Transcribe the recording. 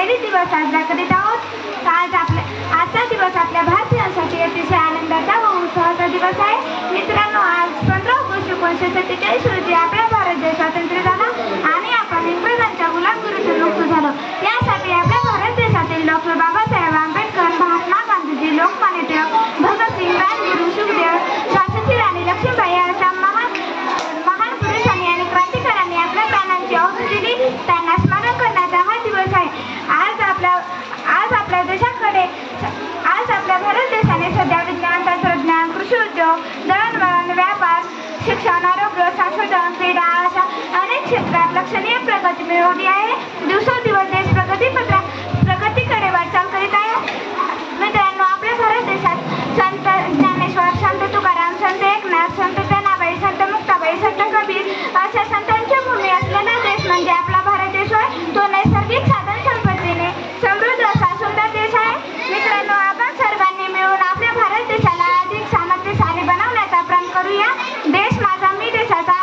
अंधेरी दिवस साजरा करीत आहोत. आज आपल्या आजचा दिवस आपल्या भारतीयांसाठी अतिशय आनंदाचा व उत्साहाचा दिवस आहे. मित्रांनो आज पंधरा ऑगस्ट एकोणीसशे सत्तेचाळीस रोजी आपला भारत देश स्वातंत्र्य झाला आणि आपण इंग्रजांच्या गुलामगिरीतून मुक्त झालो. दळणवळण व्यापार शिक्षण आरोग्य संशोधन क्रीडा अशा अनेक क्षेत्रात लक्षणीय प्रगती मिळवली आहे. दिवसोदिवस देश प्रगतीपत्र प्रगतीकडे वाटचाल करीत आहे. मित्रांनो आपल्या भारत देशात संत ज्ञानेश्वर संत तुकाराम संत एकनाथ संत देश माझा मी देशाचा